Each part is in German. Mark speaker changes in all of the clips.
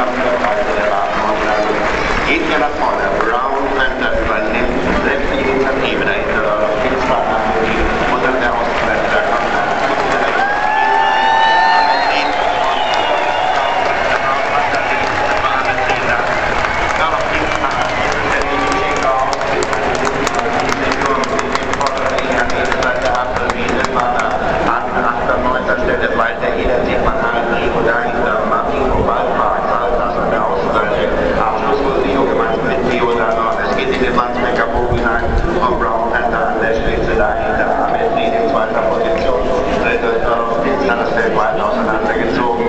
Speaker 1: Zusammenarbeit der Rahmenordnung. Geht ja nach vorne. Brown Panther übernimmt selbst die Initiative dahinter. Finster Harmonie und dann der Außenseiter der Stelle weiter jeder sieht man Rio dahinter, Martino, Waldmark, Salzach an der Außenseite, Abschlussmusik gemeinsam mit Theo da noch, den Wandsbecker Bogen hinein, von Brown Panther an der Spitze dahinter, Ahmed Fried in zweiter Position, dritte Pinsner, das Feld weit auseinandergezogen,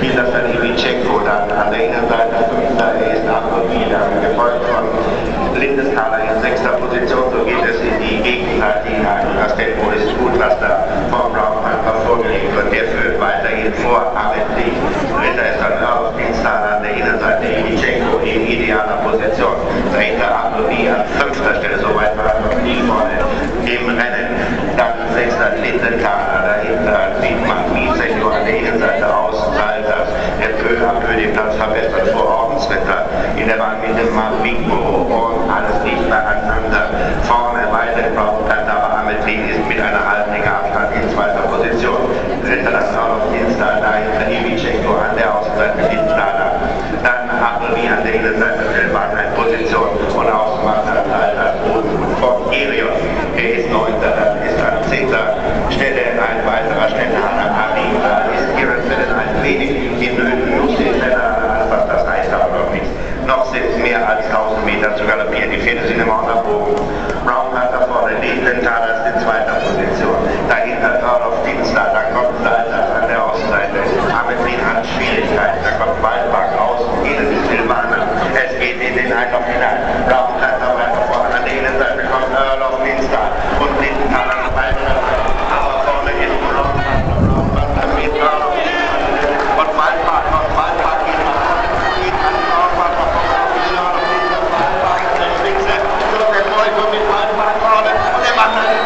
Speaker 1: fiel das dann Ivichenko dann an der Innenseite, fünfter ist Abel wieder, gefolgt von Lindestaler in sechster Position, so geht es in die Gegenseite hinein, das Tempo ist gut, was da von Brown Panther vorgelegt wird, der führt weiterhin vor, Ahmed Fried, dritter ist dann Earl Pinsner an der Innenseite, Ivichenko in idealer Position, Ablovi an fünfter Stelle, so weit war noch nie vorne im Rennen, dann sechster Lindenthaler, dahinter sieht man Senior an der Innenseite aus, Salters, der peu à peu den Platz verbessert vor Ordenswetter, in der Wahl mit dem und noch sind mehr als 1000 Meter zu galoppieren. Die Pferde sind im Außerbogen Amen.